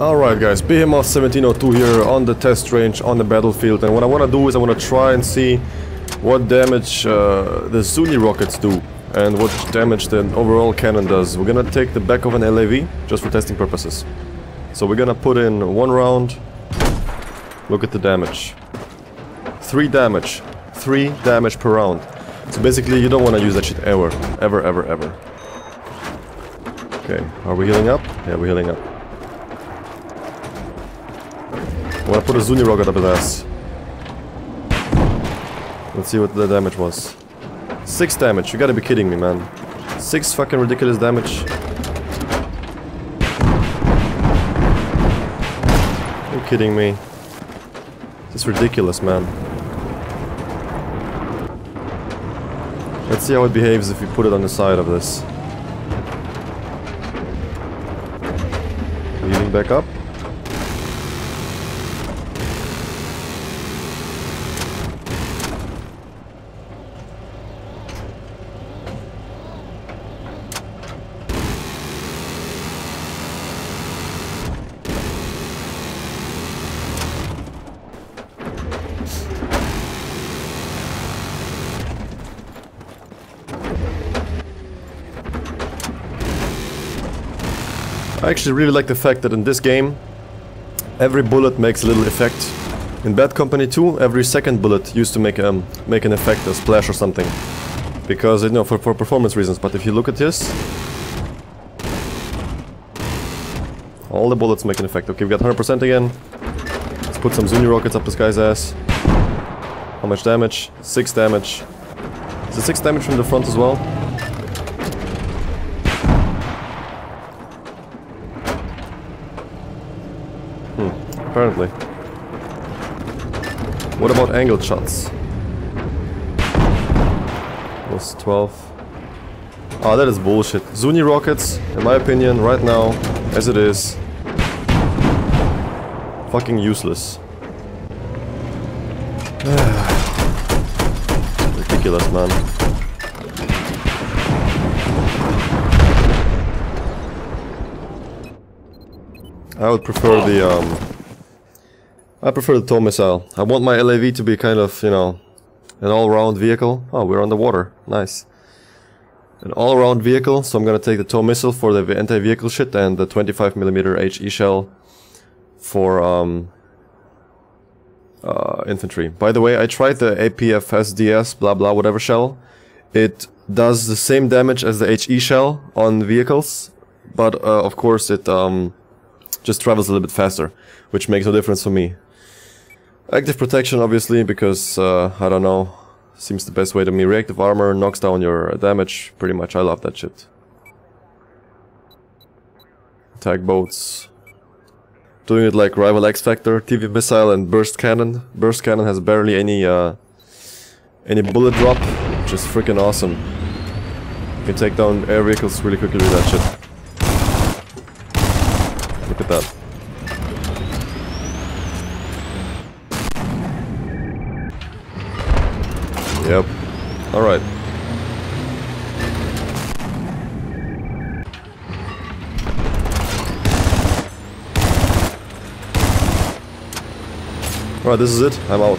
Alright guys, Behemoth 1702 here on the test range on the battlefield and what I want to do is I want to try and see what damage uh, the Zuni rockets do and what damage the overall cannon does. We're gonna take the back of an LAV just for testing purposes. So we're gonna put in one round, look at the damage. 3 damage, 3 damage per round. So basically you don't want to use that shit ever, ever, ever, ever. Okay, are we healing up? Yeah, we're healing up. I wanna put a Zuni rocket up his ass. Let's see what the damage was. Six damage, you gotta be kidding me, man. Six fucking ridiculous damage. You kidding me? This is ridiculous, man. Let's see how it behaves if you put it on the side of this. Healing back up. I actually really like the fact that in this game, every bullet makes a little effect. In Bad Company 2, every second bullet used to make um make an effect, a splash or something. Because, you know, for, for performance reasons. But if you look at this... All the bullets make an effect. Okay, we got 100% again. Let's put some Zuni rockets up this guy's ass. How much damage? 6 damage. Is it 6 damage from the front as well? Apparently. What about angled shots? Was 12. Ah, that is bullshit. Zuni rockets, in my opinion, right now, as it is, fucking useless. Ridiculous, man. I would prefer the um, I prefer the TOW missile. I want my LAV to be kind of, you know, an all-round vehicle. Oh, we're on the water. Nice. An all-round vehicle, so I'm gonna take the TOW missile for the anti-vehicle shit and the 25mm HE shell for um, uh, infantry. By the way, I tried the APFSDS blah blah whatever shell. It does the same damage as the HE shell on vehicles, but uh, of course it um, just travels a little bit faster, which makes no difference for me. Active protection, obviously, because, uh, I don't know, seems the best way to me. Reactive armor knocks down your damage, pretty much. I love that shit. Attack boats. Doing it like Rival X-Factor, TV missile and burst cannon. Burst cannon has barely any, uh, any bullet drop, which is freaking awesome. You can take down air vehicles really quickly with that shit. Look at that. Yep. Alright. Alright, this is it. I'm out.